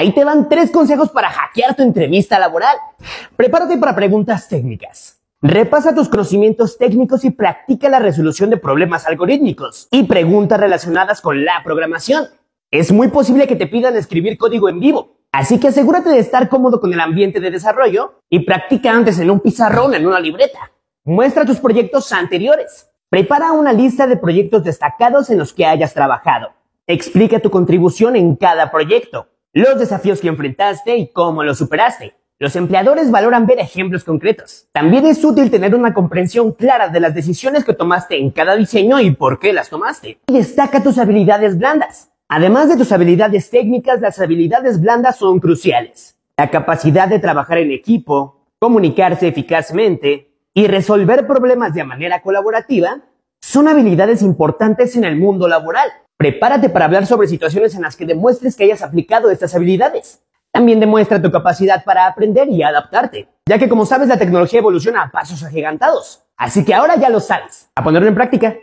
Ahí te van tres consejos para hackear tu entrevista laboral. Prepárate para preguntas técnicas. Repasa tus conocimientos técnicos y practica la resolución de problemas algorítmicos y preguntas relacionadas con la programación. Es muy posible que te pidan escribir código en vivo, así que asegúrate de estar cómodo con el ambiente de desarrollo y practica antes en un pizarrón en una libreta. Muestra tus proyectos anteriores. Prepara una lista de proyectos destacados en los que hayas trabajado. Explica tu contribución en cada proyecto, los desafíos que enfrentaste y cómo los superaste. Los empleadores valoran ver ejemplos concretos. También es útil tener una comprensión clara de las decisiones que tomaste en cada diseño y por qué las tomaste. Y destaca tus habilidades blandas. Además de tus habilidades técnicas, las habilidades blandas son cruciales. La capacidad de trabajar en equipo, comunicarse eficazmente y resolver problemas de manera colaborativa son habilidades importantes en el mundo laboral. Prepárate para hablar sobre situaciones en las que demuestres que hayas aplicado estas habilidades. También demuestra tu capacidad para aprender y adaptarte, ya que como sabes la tecnología evoluciona a pasos agigantados. Así que ahora ya lo sabes. A ponerlo en práctica.